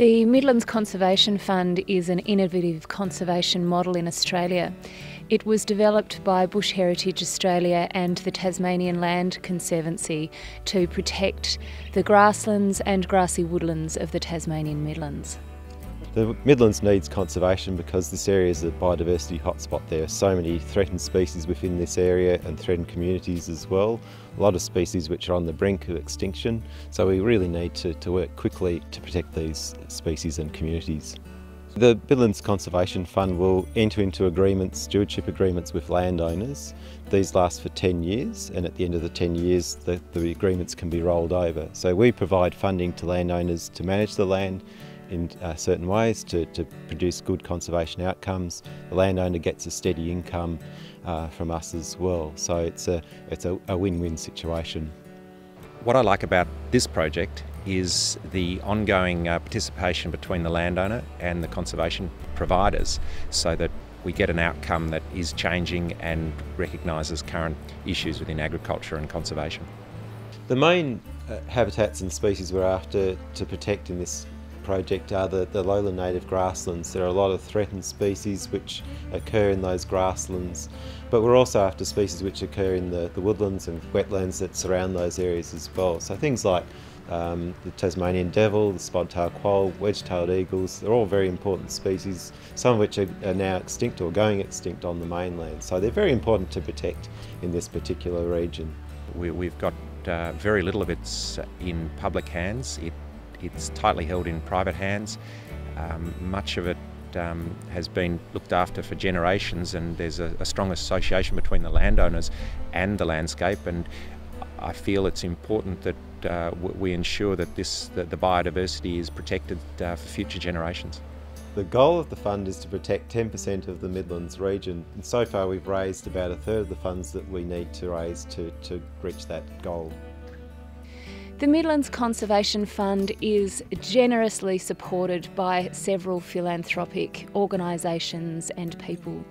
The Midlands Conservation Fund is an innovative conservation model in Australia. It was developed by Bush Heritage Australia and the Tasmanian Land Conservancy to protect the grasslands and grassy woodlands of the Tasmanian Midlands. The Midlands needs conservation because this area is a biodiversity hotspot. There are so many threatened species within this area and threatened communities as well. A lot of species which are on the brink of extinction. So we really need to, to work quickly to protect these species and communities. The Midlands Conservation Fund will enter into agreements, stewardship agreements with landowners. These last for 10 years and at the end of the 10 years the, the agreements can be rolled over. So we provide funding to landowners to manage the land in uh, certain ways to, to produce good conservation outcomes. The landowner gets a steady income uh, from us as well. So it's a, it's a, win-win situation. What I like about this project is the ongoing uh, participation between the landowner and the conservation providers so that we get an outcome that is changing and recognises current issues within agriculture and conservation. The main uh, habitats and species we're after to protect in this project are the, the lowland native grasslands. There are a lot of threatened species which occur in those grasslands, but we're also after species which occur in the, the woodlands and wetlands that surround those areas as well. So things like um, the Tasmanian devil, the spotted quoll, wedge-tailed eagles, they're all very important species, some of which are, are, now extinct or going extinct on the mainland. So they're very important to protect in this particular region. We, have got uh, very little of it in public hands. It it's tightly held in private hands. Um, much of it um, has been looked after for generations, and there's a, a, strong association between the landowners and the landscape. And I feel it's important that uh, we ensure that this that the biodiversity is protected uh, for future generations. The goal of the fund is to protect 10% of the Midlands region, and so far we've raised about a third of the funds that we need to raise to, to reach that goal. The Midlands Conservation Fund is generously supported by several philanthropic organisations and people.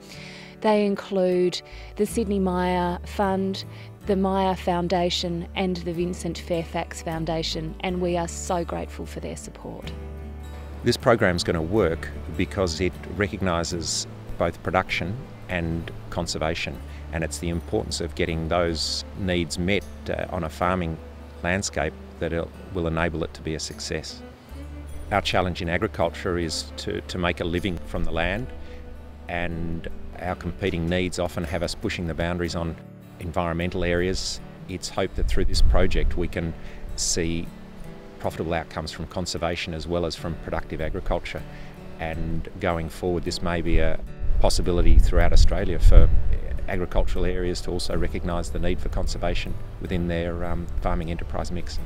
They include the Sidney Myer Fund, the Myer Foundation, and the Vincent Fairfax Foundation, and we are so grateful for their support. This program is going to work because it recognises both production and conservation, and it's the importance of getting those needs met uh, on a farming landscape that will enable it to be a success. Our challenge in agriculture is to, to make a living from the land and our competing needs often have us pushing the boundaries on environmental areas. It's hoped that through this project we can see profitable outcomes from conservation as well as from productive agriculture and going forward this may be a possibility throughout Australia for agricultural areas to also recognise the need for conservation within their um, farming enterprise mix.